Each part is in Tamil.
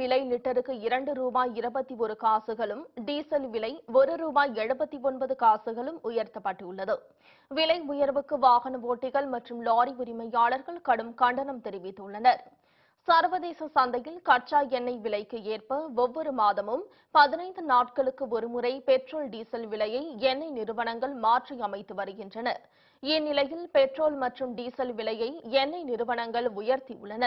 விலை லிட்டருக்கு இரண்டு ரூபாய் இருபத்தி ஒரு காசுகளும் டீசல் விலை ஒரு ரூபாய் எழுபத்தி ஒன்பது காசுகளும் உயர்த்தப்பட்டுள்ளது. விலை உயர்வுக்கு வாகன ஓட்டிகள் மற்றும் லாரி உரிமையாளர்கள் கடும் கண்டனம் தெரிவித்துள்ளனர். சர்வதேச சந்தையில் கச்சா எண்ணெய் விலைக்கு ஏற்ப ஒவ்வொரு மாதமும் பதினைந்து நாட்களுக்கு ஒருமுறை பெட்ரோல் டீசல் விலையை எண்ணெய் நிறுவனங்கள் மாற்றி அமைத்து வருகின்றன. இந்நிலையில் பெட்ரோல் மற்றும் டீசல் விலையை எண்ணெய் நிறுவனங்கள் உயர்த்தியுள்ளன.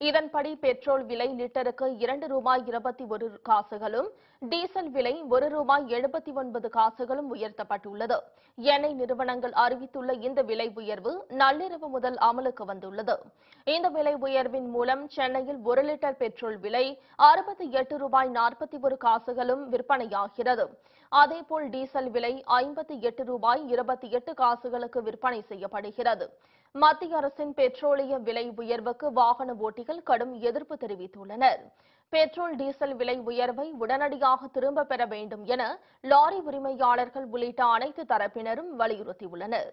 இதன்படி பெட்ரோல் விலை லிட்டருக்கு இரண்டு ரூபாய் இருபத்தி ஒரு காசுகளும் டீசல் விலை ஒரு ரூபாய் எழுபத்தி ஒன்பது காசுகளும் உயர்த்தப்பட்டுள்ளது. எண்ணெய் நிறுவனங்கள் அறிவித்துள்ள இந்த விலை உயர்வு நள்ளிரவு முதல் அமலுக்கு வந்துள்ளது. இந்த விலை உயர்வின் மூலம் சென்னையில் ஒரு லிட்டர் பெட்ரோல் விலை அறுபத்தி எட்டு ரூபாய் நாற்பத்தி ஒரு காசுகளும் விற்பனையாகிறது. அதேபோல் டீசல் விலை ஐம்பத்தி எட்டு ரூபாய் இருபத்தி எட்டு காசுகளுக்கு விற்பனை செய்யப்படுகிறது. மத்திய அரசின் பெட்ரோலிய விலை உயர்வுக்கு வாகன ஓட்டிகள் கடும் எதிர்ப்பு தெரிவித்துள்ளனர். பெட்ரோல் டீசல் விலை உயர்வை உடனடியாக திரும்ப பெற வேண்டும் என லாரி உரிமையாளர்கள் உள்ளிட்ட அனைத்து தரப்பினரும் வலியுறுத்தியுள்ளனா்